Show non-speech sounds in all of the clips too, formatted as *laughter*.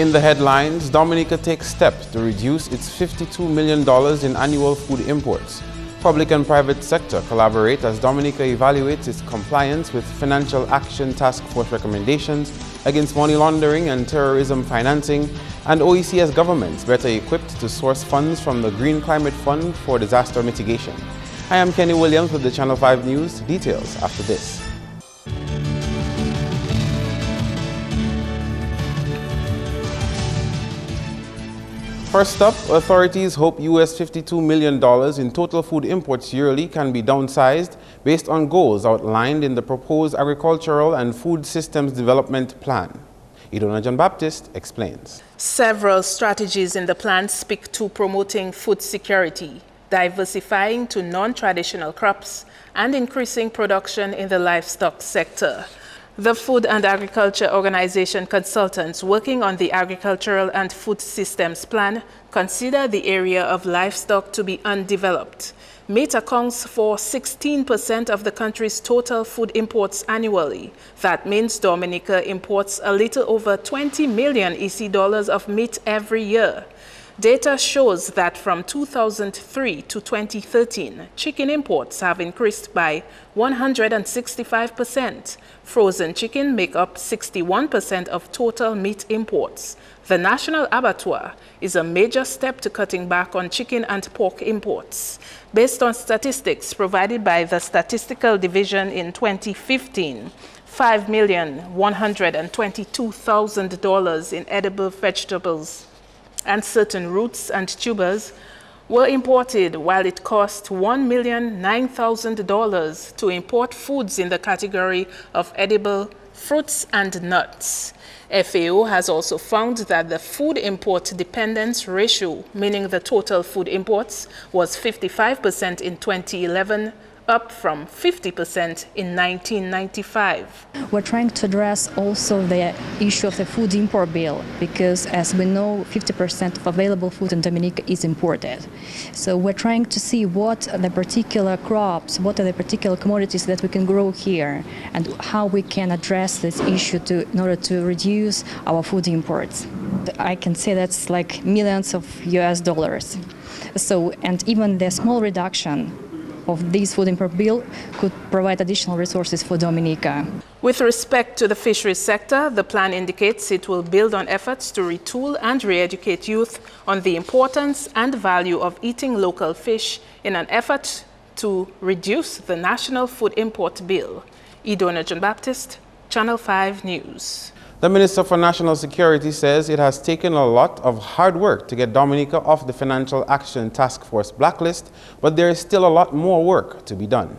In the headlines, Dominica takes steps to reduce its $52 million in annual food imports. Public and private sector collaborate as Dominica evaluates its compliance with Financial Action Task Force recommendations against money laundering and terrorism financing, and OECS governments better equipped to source funds from the Green Climate Fund for disaster mitigation. I am Kenny Williams with the Channel 5 News. Details after this. First up, authorities hope US $52 million in total food imports yearly can be downsized based on goals outlined in the proposed Agricultural and Food Systems Development Plan. Idona John Baptist explains. Several strategies in the plan speak to promoting food security, diversifying to non-traditional crops, and increasing production in the livestock sector. The Food and Agriculture Organization consultants working on the Agricultural and Food Systems Plan consider the area of livestock to be undeveloped. Meat accounts for 16% of the country's total food imports annually. That means Dominica imports a little over 20 million EC dollars of meat every year. Data shows that from 2003 to 2013, chicken imports have increased by 165%. Frozen chicken make up 61% of total meat imports. The National Abattoir is a major step to cutting back on chicken and pork imports. Based on statistics provided by the Statistical Division in 2015, $5,122,000 in edible vegetables and certain roots and tubers were imported while it cost $1,009,000 to import foods in the category of edible fruits and nuts. FAO has also found that the food import dependence ratio, meaning the total food imports, was 55% in 2011 up from 50% in 1995. We're trying to address also the issue of the food import bill because, as we know, 50% of available food in Dominica is imported. So we're trying to see what the particular crops, what are the particular commodities that we can grow here, and how we can address this issue to, in order to reduce our food imports. I can say that's like millions of US dollars. So, and even the small reduction of this food import bill could provide additional resources for Dominica. With respect to the fisheries sector, the plan indicates it will build on efforts to retool and re-educate youth on the importance and value of eating local fish in an effort to reduce the national food import bill. Idona John Baptist, Channel 5 News. The Minister for National Security says it has taken a lot of hard work to get Dominica off the Financial Action Task Force blacklist, but there is still a lot more work to be done.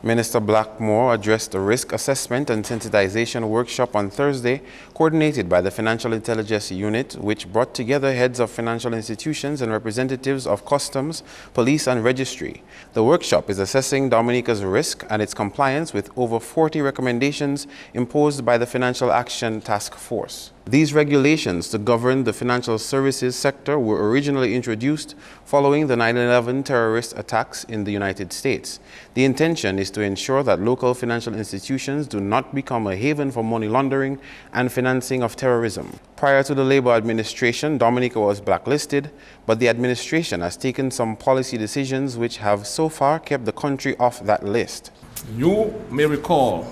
Minister Blackmoore addressed a risk assessment and sensitization workshop on Thursday, coordinated by the Financial Intelligence Unit, which brought together heads of financial institutions and representatives of customs, police, and registry. The workshop is assessing Dominica's risk and its compliance with over 40 recommendations imposed by the Financial Action Task Force. These regulations to govern the financial services sector were originally introduced following the 9-11 terrorist attacks in the United States. The intention is to ensure that local financial institutions do not become a haven for money laundering and financing of terrorism. Prior to the Labour administration, Dominica was blacklisted, but the administration has taken some policy decisions which have so far kept the country off that list. You may recall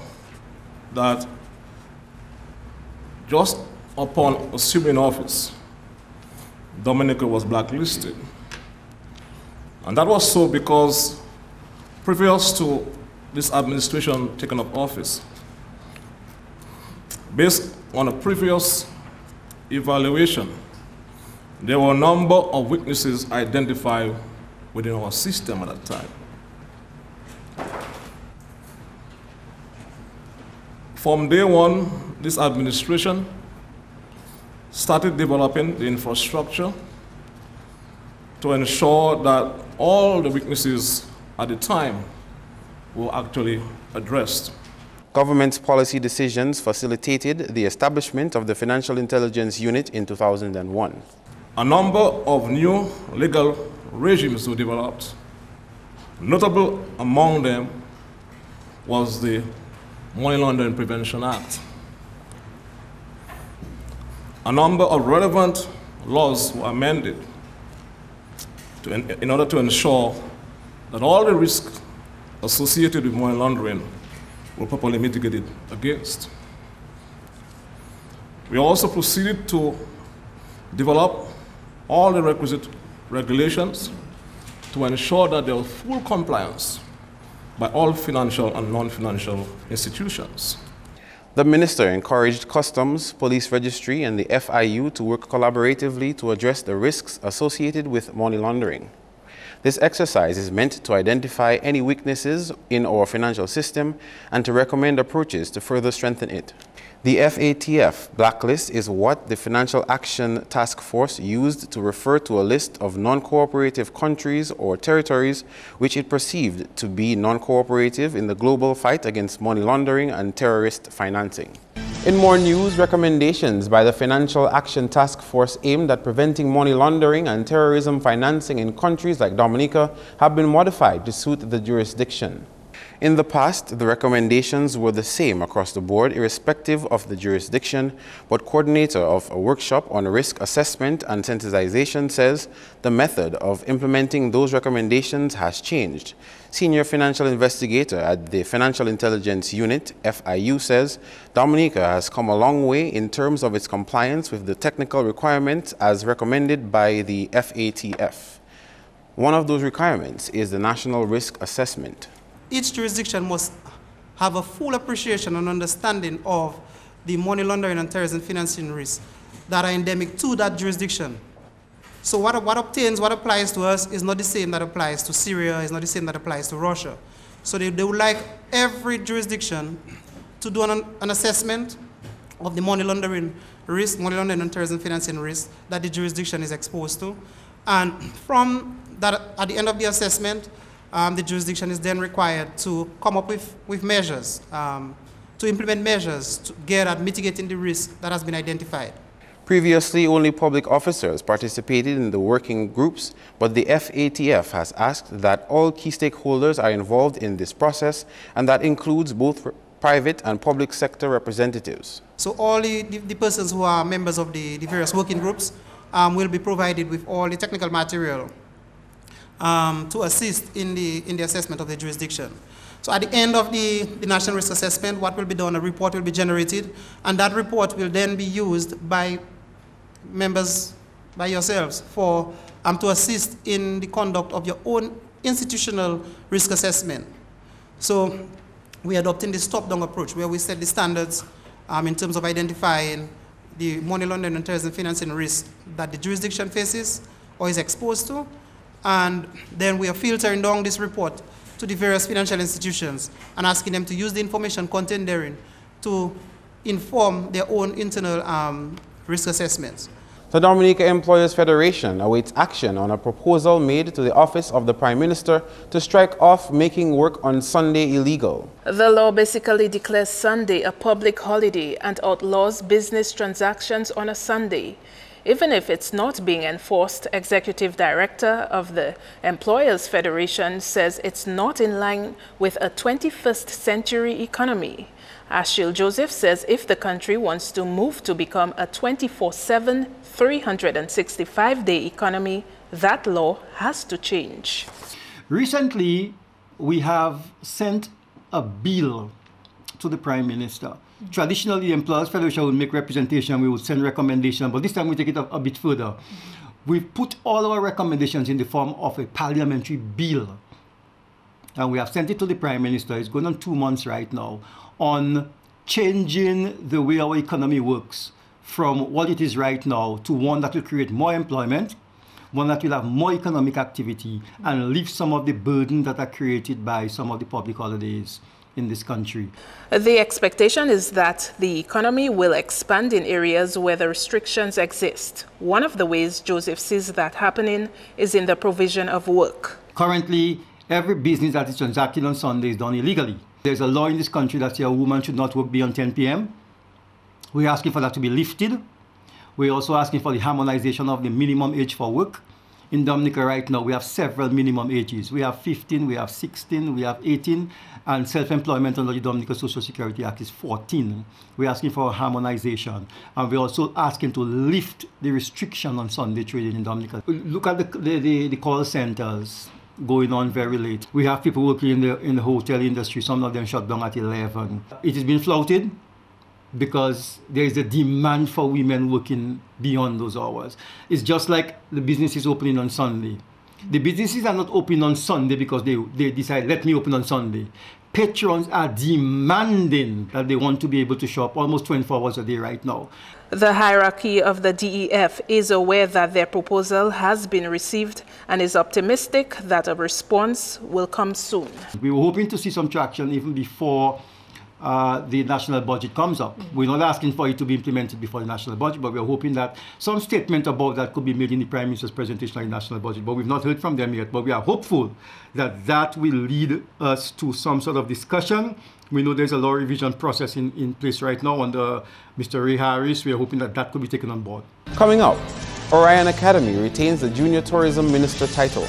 that just upon assuming office, Dominica was blacklisted. And that was so because previous to this administration taking up office, based on a previous evaluation, there were a number of weaknesses identified within our system at that time. From day one, this administration started developing the infrastructure to ensure that all the weaknesses at the time were actually addressed. Government's policy decisions facilitated the establishment of the Financial Intelligence Unit in 2001. A number of new legal regimes were developed. Notable among them was the Money Laundering Prevention Act. A number of relevant laws were amended to, in, in order to ensure that all the risks associated with money laundering were properly mitigated against. We also proceeded to develop all the requisite regulations to ensure that there was full compliance by all financial and non-financial institutions. The minister encouraged customs, police registry, and the FIU to work collaboratively to address the risks associated with money laundering. This exercise is meant to identify any weaknesses in our financial system and to recommend approaches to further strengthen it. The FATF blacklist is what the Financial Action Task Force used to refer to a list of non-cooperative countries or territories which it perceived to be non-cooperative in the global fight against money laundering and terrorist financing. In more news, recommendations by the Financial Action Task Force aimed at preventing money laundering and terrorism financing in countries like Dominica have been modified to suit the jurisdiction. In the past, the recommendations were the same across the board, irrespective of the jurisdiction, but coordinator of a workshop on risk assessment and sensitization says the method of implementing those recommendations has changed. Senior financial investigator at the Financial Intelligence Unit, FIU, says Dominica has come a long way in terms of its compliance with the technical requirements as recommended by the FATF. One of those requirements is the National Risk Assessment each jurisdiction must have a full appreciation and understanding of the money laundering and terrorism financing risks that are endemic to that jurisdiction. So what, what obtains, what applies to us is not the same that applies to Syria, is not the same that applies to Russia. So they, they would like every jurisdiction to do an, an assessment of the money laundering risk, money laundering and terrorism financing risk that the jurisdiction is exposed to. And from that, at the end of the assessment, um, the jurisdiction is then required to come up with, with measures, um, to implement measures to get at mitigating the risk that has been identified. Previously, only public officers participated in the working groups, but the FATF has asked that all key stakeholders are involved in this process, and that includes both private and public sector representatives. So all the, the, the persons who are members of the, the various working groups um, will be provided with all the technical material um, to assist in the, in the assessment of the jurisdiction. So at the end of the, the national risk assessment, what will be done, a report will be generated, and that report will then be used by members, by yourselves, for um, to assist in the conduct of your own institutional risk assessment. So we're adopting this top-down approach where we set the standards um, in terms of identifying the money laundering and terrorism financing risk that the jurisdiction faces or is exposed to, and then we are filtering down this report to the various financial institutions and asking them to use the information contained therein to inform their own internal um, risk assessments. The Dominica Employers Federation awaits action on a proposal made to the Office of the Prime Minister to strike off making work on Sunday illegal. The law basically declares Sunday a public holiday and outlaws business transactions on a Sunday. Even if it's not being enforced, Executive Director of the Employers Federation says it's not in line with a 21st century economy. Ashil Joseph says if the country wants to move to become a 24-7, 365-day economy, that law has to change. Recently, we have sent a bill to the Prime Minister. Traditionally, Employers Federation would make representation, we would send recommendation, but this time we take it a, a bit further. We've put all our recommendations in the form of a parliamentary bill. And we have sent it to the Prime Minister, it's going on two months right now, on changing the way our economy works from what it is right now to one that will create more employment, one that will have more economic activity, and lift some of the burden that are created by some of the public holidays in this country. The expectation is that the economy will expand in areas where the restrictions exist. One of the ways Joseph sees that happening is in the provision of work. Currently, every business that is transacting on Sunday is done illegally. There's a law in this country that says a woman should not work beyond 10 p.m. We're asking for that to be lifted. We're also asking for the harmonization of the minimum age for work. In Dominica right now, we have several minimum ages. We have 15, we have 16, we have 18, and self-employment under the Dominica Social Security Act is 14. We're asking for harmonization, and we're also asking to lift the restriction on Sunday trading in Dominica. Look at the, the, the, the call centers going on very late. We have people working in the in the hotel industry. Some of them shut down at 11. It has been flouted because there is a demand for women working beyond those hours. It's just like the business is opening on Sunday. The businesses are not open on Sunday because they, they decide, let me open on Sunday. Patrons are demanding that they want to be able to shop almost 24 hours a day right now. The hierarchy of the DEF is aware that their proposal has been received and is optimistic that a response will come soon. We were hoping to see some traction even before uh, the national budget comes up. Mm-hmm. We're not asking for it to be implemented before the national budget, but we're hoping that some statement about that could be made in the Prime Minister's presentation on the national budget. But we've not heard from them yet. But we are hopeful that that will lead us to some sort of discussion. We know there's a law revision process in, in place right now under Mr. Ray Harris. We are hoping that that could be taken on board. Coming up, Orion Academy retains the Junior Tourism Minister title.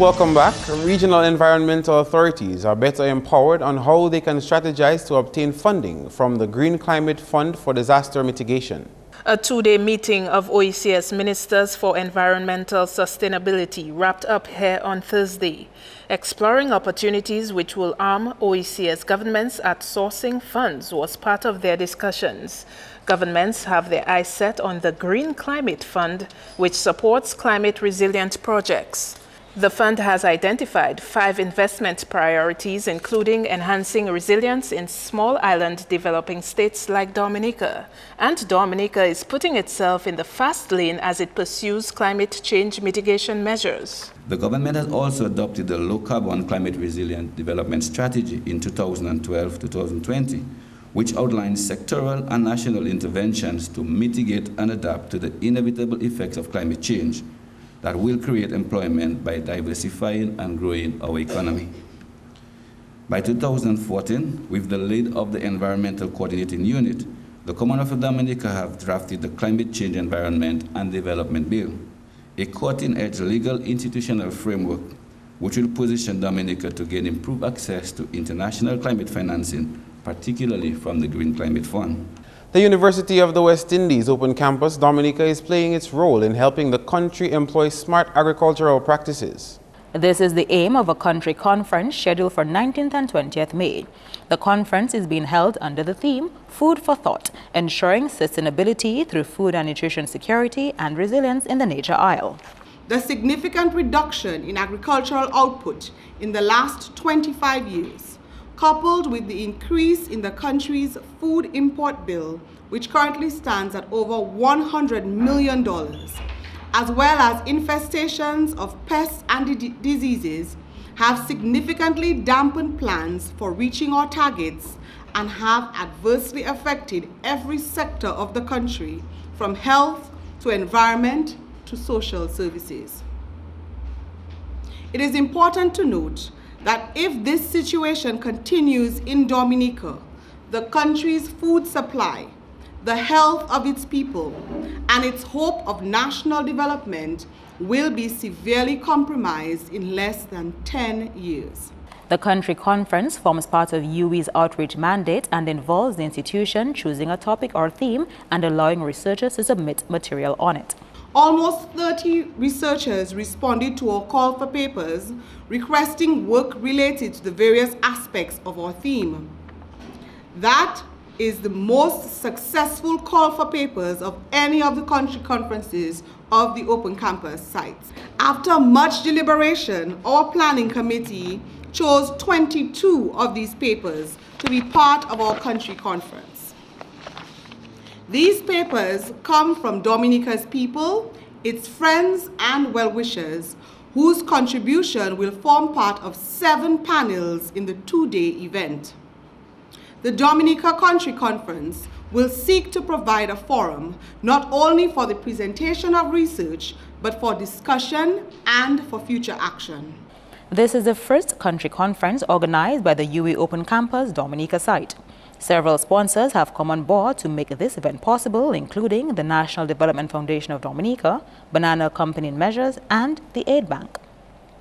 Welcome back. Regional environmental authorities are better empowered on how they can strategize to obtain funding from the Green Climate Fund for Disaster Mitigation. A two-day meeting of OECS ministers for environmental sustainability wrapped up here on Thursday, exploring opportunities which will arm OECS governments at sourcing funds was part of their discussions. Governments have their eyes set on the Green Climate Fund, which supports climate resilient projects. The fund has identified five investment priorities, including enhancing resilience in small island developing states like Dominica. And Dominica is putting itself in the fast lane as it pursues climate change mitigation measures. The government has also adopted the low carbon climate resilient development strategy in 2012 2020, which outlines sectoral and national interventions to mitigate and adapt to the inevitable effects of climate change that will create employment by diversifying and growing our economy. By 2014, with the lead of the Environmental Coordinating Unit, the Commonwealth of Dominica have drafted the Climate Change Environment and Development Bill, a cutting-edge legal institutional framework which will position Dominica to gain improved access to international climate financing, particularly from the Green Climate Fund. The University of the West Indies Open Campus Dominica is playing its role in helping the country employ smart agricultural practices. This is the aim of a country conference scheduled for 19th and 20th May. The conference is being held under the theme Food for Thought, ensuring sustainability through food and nutrition security and resilience in the Nature Isle. The significant reduction in agricultural output in the last 25 years coupled with the increase in the country's food import bill, which currently stands at over $100 million, as well as infestations of pests and diseases, have significantly dampened plans for reaching our targets and have adversely affected every sector of the country, from health to environment to social services. It is important to note that if this situation continues in Dominica, the country's food supply, the health of its people, and its hope of national development will be severely compromised in less than 10 years. The country conference forms part of UWI's outreach mandate and involves the institution choosing a topic or theme and allowing researchers to submit material on it. Almost 30 researchers responded to our call for papers requesting work related to the various aspects of our theme. That is the most successful call for papers of any of the country conferences of the Open Campus sites. After much deliberation, our planning committee chose 22 of these papers to be part of our country conference. These papers come from Dominica's people, its friends and well-wishers, whose contribution will form part of seven panels in the two-day event. The Dominica Country Conference will seek to provide a forum not only for the presentation of research, but for discussion and for future action. This is the first country conference organized by the UWI Open Campus Dominica site. Several sponsors have come on board to make this event possible, including the National Development Foundation of Dominica, Banana Accompanying Measures, and the Aid Bank.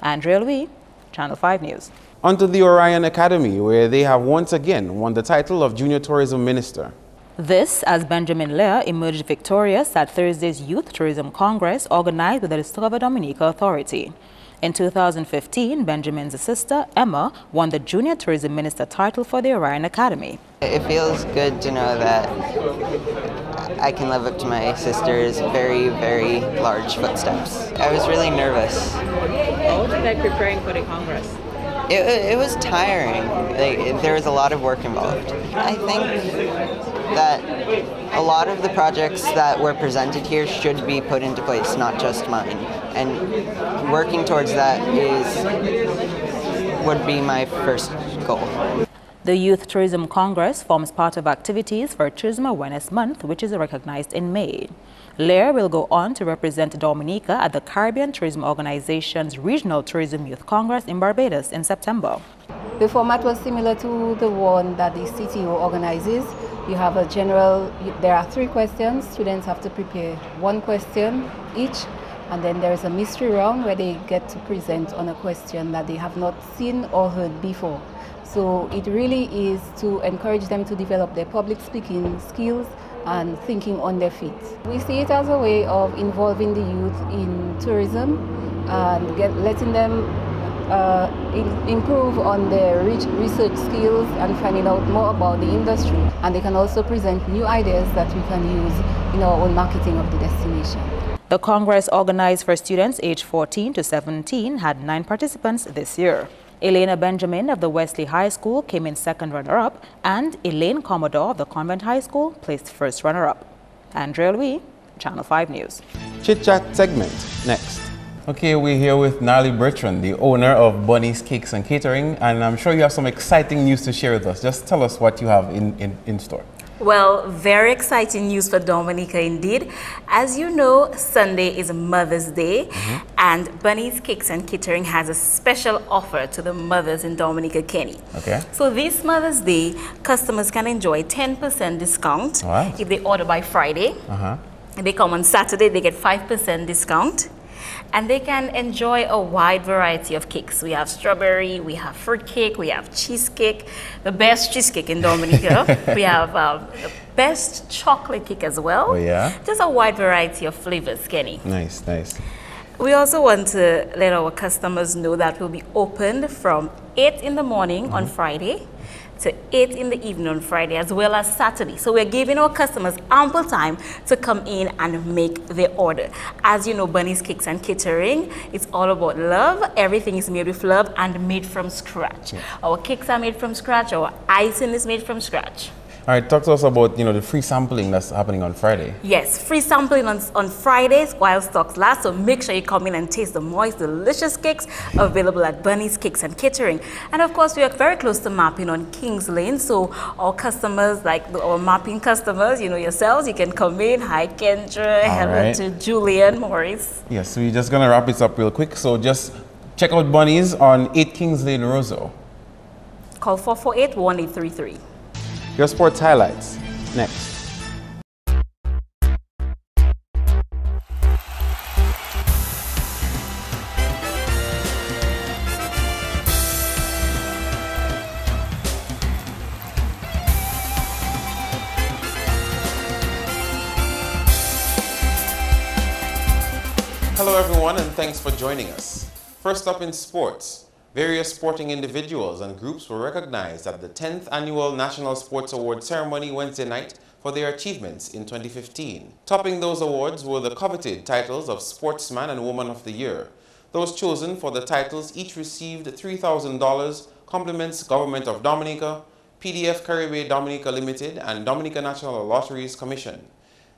Andrea Louis, Channel 5 News. Onto the Orion Academy, where they have once again won the title of Junior Tourism Minister. This as Benjamin Lear emerged victorious at Thursday's Youth Tourism Congress organized with the Discover Dominica Authority. In 2015, Benjamin's sister, Emma, won the Junior Tourism Minister title for the Orion Academy. It feels good to know that I can live up to my sister's very, very large footsteps. I was really nervous. How was it like preparing for the Congress? It, it was tiring. Like, there was a lot of work involved. I think that a lot of the projects that were presented here should be put into place, not just mine. And working towards that is would be my first goal. The Youth Tourism Congress forms part of activities for Tourism Awareness Month, which is recognized in May. Lear will go on to represent Dominica at the Caribbean Tourism Organization's Regional Tourism Youth Congress in Barbados in September. The format was similar to the one that the CTO organizes. You have a general, there are three questions. Students have to prepare one question each, and then there is a mystery round where they get to present on a question that they have not seen or heard before. So it really is to encourage them to develop their public speaking skills and thinking on their feet. We see it as a way of involving the youth in tourism and get, letting them uh, improve on their research skills and finding out more about the industry. And they can also present new ideas that we can use in our own marketing of the destination. The Congress organized for students aged 14 to 17 had nine participants this year. Elena Benjamin of the Wesley High School came in second runner-up and Elaine Commodore of the Convent High School placed first runner-up. Andrea Louis, Channel 5 News. Chit Chat segment next. Okay, we're here with Nali Bertrand, the owner of Bunny's Cakes and Catering, and I'm sure you have some exciting news to share with us. Just tell us what you have in, in, in store. Well, very exciting news for Dominica indeed. As you know, Sunday is Mother's Day, mm -hmm. and Bunny's Cakes and Catering has a special offer to the mothers in Dominica Kenny. Okay. So this Mother's Day, customers can enjoy 10% discount if they order by Friday. Uh -huh. If they come on Saturday, they get 5% discount and they can enjoy a wide variety of cakes. We have strawberry, we have fruit cake, we have cheesecake, the best cheesecake in Dominica. *laughs* we have um, the best chocolate cake as well. Oh, yeah? Just a wide variety of flavors, Kenny. Nice, nice. We also want to let our customers know that we'll be open from 8 in the morning mm -hmm. on Friday to 8 in the evening on Friday as well as Saturday. So we're giving our customers ample time to come in and make their order. As you know, Bunny's Cakes and Catering, it's all about love. Everything is made with love and made from scratch. Yeah. Our cakes are made from scratch. Our icing is made from scratch. All right, talk to us about you know the free sampling that's happening on Friday. Yes, free sampling on, on Fridays while stocks last. So make sure you come in and taste the moist, delicious cakes available at Bunny's Cakes and Catering. And of course, we are very close to Marpin on Kings Lane. So our customers, like our Marpin customers, you know yourselves, you can come in. Hi, Kendra. All Hello right. to Julian Morris. Yes, we're just gonna wrap this up real quick. So just check out Bunny's on 8 Kings Lane, Roseau. Call 448 1833. Your sports highlights next. Hello everyone and thanks for joining us. First up in sports, Various sporting individuals and groups were recognized at the 10th Annual National Sports Award ceremony Wednesday night for their achievements in 2015. Topping those awards were the coveted titles of Sportsman and Woman of the Year. Those chosen for the titles each received $3,000 compliments Government of Dominica, PDF Caribbean Dominica Limited, and Dominica National Lotteries Commission.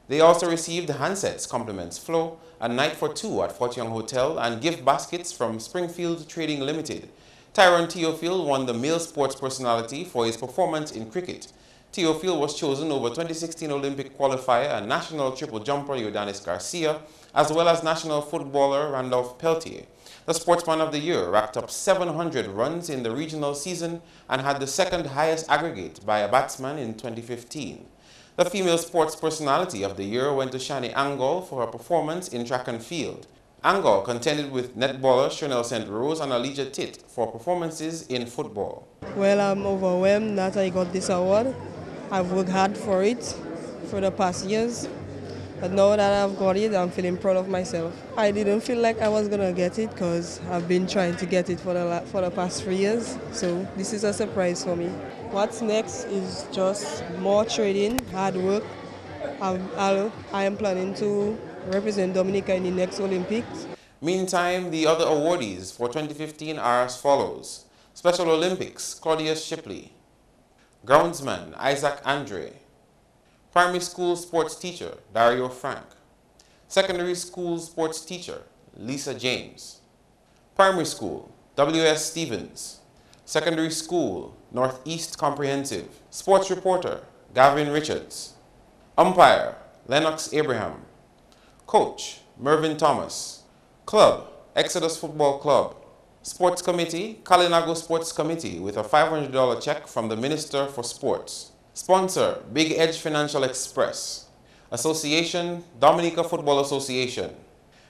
They also received handsets compliments Flow, a night for two at Fort Young Hotel, and gift baskets from Springfield Trading Limited. Tyrone Theophile won the male sports personality for his performance in cricket. Theophile was chosen over 2016 Olympic qualifier and national triple jumper Yordanis Garcia, as well as national footballer Randolph Peltier. The Sportsman of the Year racked up 700 runs in the regional season and had the second highest aggregate by a batsman in 2015. The Female Sports Personality of the Year went to Shani Angol for her performance in track and field. Angol contended with netballer Chanel St. Rose and Alicia Tit for performances in football. Well, I'm overwhelmed that I got this award. I've worked hard for it for the past years. But now that I've got it, I'm feeling proud of myself. I didn't feel like I was going to get it because I've been trying to get it for the, for the past three years. So this is a surprise for me. What's next is just more training, hard work. I'm, I'll, I am planning to represent Dominica in the next Olympics. Meantime, the other awardees for 2015 are as follows. Special Olympics, Claudius Shipley. Groundsman, Isaac Andre. Primary School Sports Teacher, Dario Frank. Secondary School Sports Teacher, Lisa James. Primary School, W.S. Stevens. Secondary School, Northeast Comprehensive. Sports Reporter, Gavin Richards. Umpire, Lennox Abraham. Coach, Mervyn Thomas. Club, Exodus Football Club. Sports Committee, Kalinago Sports Committee with a $500 check from the Minister for Sports. Sponsor, Big Edge Financial Express. Association, Dominica Football Association.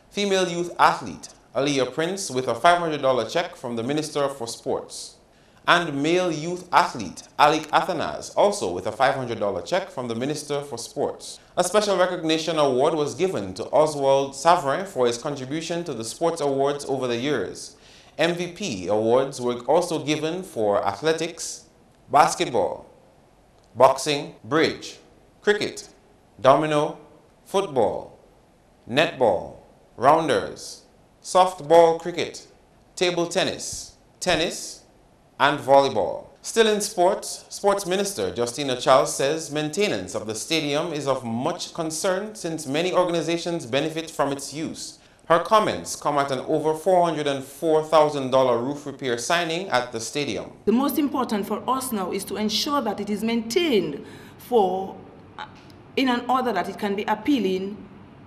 Female Youth Athlete, Aliyah Prince with a $500 check from the Minister for Sports and male youth athlete Alec Athanas, also with a $500 check from the Minister for Sports. A special recognition award was given to Oswald Savrin for his contribution to the sports awards over the years. MVP awards were also given for athletics, basketball, boxing, bridge, cricket, domino, football, netball, rounders, softball cricket, table tennis, tennis, and volleyball. Still in sports, Sports Minister Justina Charles says maintenance of the stadium is of much concern since many organizations benefit from its use. Her comments come at an over $404,000 roof repair signing at the stadium. The most important for us now is to ensure that it is maintained for, uh, in an order that it can be appealing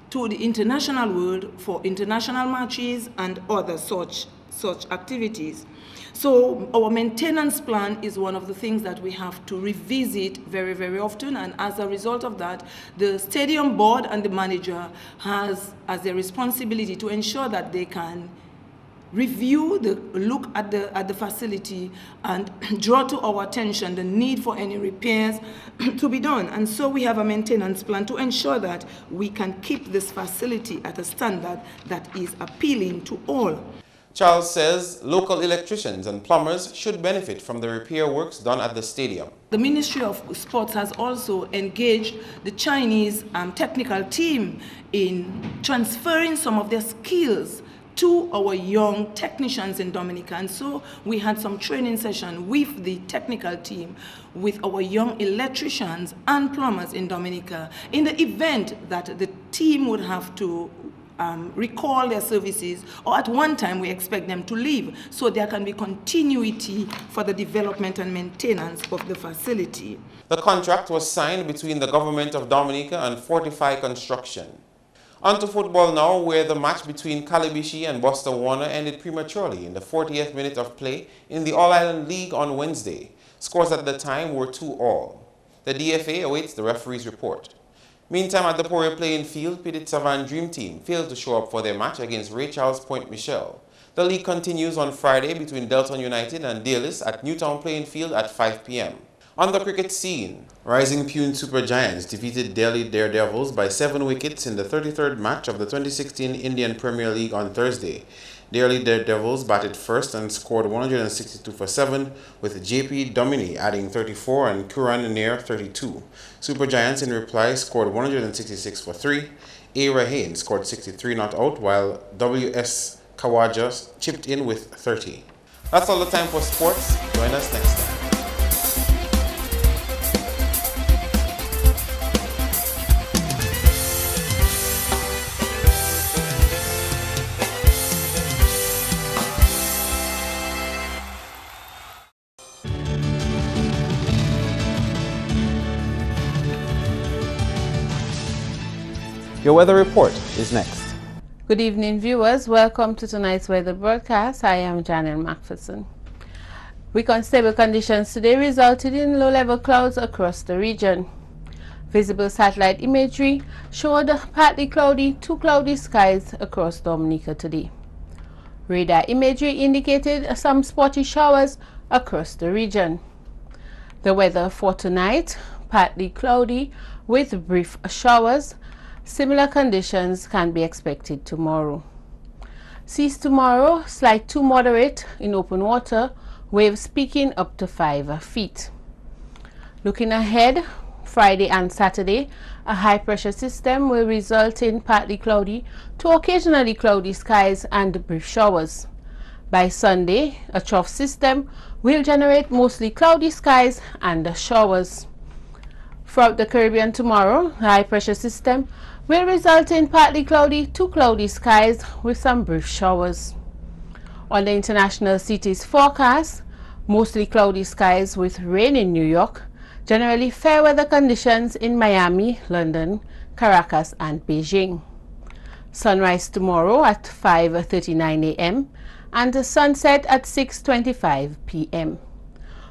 to the international world for international matches and other such, such activities. So our maintenance plan is one of the things that we have to revisit very, very often. And as a result of that, the stadium board and the manager has as a responsibility to ensure that they can review the look at the at the facility and *clears throat* draw to our attention the need for any repairs *clears throat* to be done and so we have a maintenance plan to ensure that we can keep this facility at a standard that is appealing to all Charles says local electricians and plumbers should benefit from the repair works done at the stadium. The Ministry of Sports has also engaged the Chinese um, technical team in transferring some of their skills to our young technicians in Dominica. And so we had some training session with the technical team, with our young electricians and plumbers in Dominica, in the event that the team would have to um, recall their services, or at one time we expect them to leave, so there can be continuity for the development and maintenance of the facility. The contract was signed between the government of Dominica and Fortify Construction. On to football now, where the match between Calibishie and Boston Warner ended prematurely in the 40th minute of play in the All-Island League on Wednesday. Scores at the time were 2-all. The DFA awaits the referee's report. Meantime, at the Pori playing field, Petite Savanne Dream Team failed to show up for their match against Ray Charles Pointe Michel. The league continues on Friday between Delton United and Dalis at Newtown playing field at 5 p.m. On the cricket scene, Rising Pune Super Giants defeated Delhi Daredevils by 7 wickets in the 33rd match of the 2016 Indian Premier League on Thursday. The early Daredevils batted first and scored 162 for 7, with JP Duminy adding 34 and Karun Nair 32. Super Giants in reply scored 166 for 3. A. Rahane scored 63 not out, while W.S. Khawaja chipped in with 30. That's all the time for sports. Join us next time. Your weather report is next. Good evening, viewers. Welcome to tonight's weather broadcast. I am Janet Macpherson. Weak unstable conditions today resulted in low-level clouds across the region. Visible satellite imagery showed partly cloudy to cloudy skies across Dominica today. Radar imagery indicated some spotty showers across the region. The weather for tonight, partly cloudy with brief showers Similar conditions can be expected tomorrow. Seas tomorrow, slight to moderate in open water, waves peaking up to 5 feet. Looking ahead, Friday and Saturday, a high pressure system will result in partly cloudy to occasionally cloudy skies and brief showers. By Sunday, a trough system will generate mostly cloudy skies and showers. Throughout the Caribbean tomorrow, high pressure system will result in partly cloudy to cloudy skies with some brief showers. On the international cities forecast, mostly cloudy skies with rain in New York, generally fair weather conditions in Miami, London, Caracas and Beijing. Sunrise tomorrow at 5.39 a.m. and sunset at 6.25 p.m.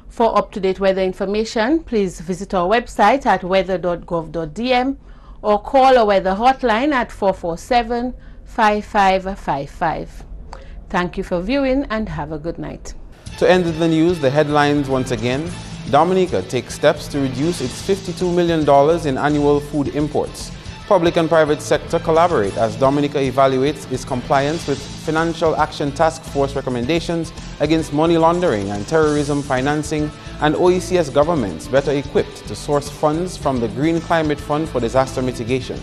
For up-to-date weather information, please visit our website at weather.gov.dm or call our weather hotline at 447 5555. Thank you for viewing and have a good night. To end the news, the headlines once again. Dominica takes steps to reduce its $52 million in annual food imports. Public and private sector collaborate as Dominica evaluates its compliance with Financial Action Task Force recommendations against money laundering and terrorism financing and OECS governments better equipped to source funds from the Green Climate Fund for Disaster Mitigation.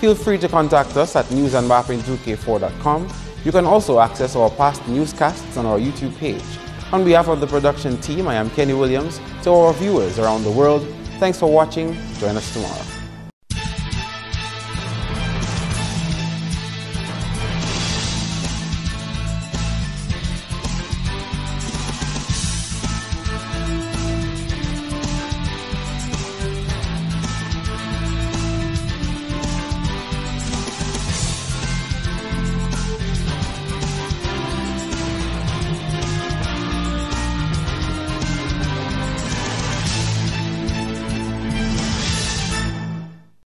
Feel free to contact us at newsandmapping2k4.com. You can also access our past newscasts on our YouTube page. On behalf of the production team, I am Kenny Williams. To our viewers around the world, thanks for watching. Join us tomorrow.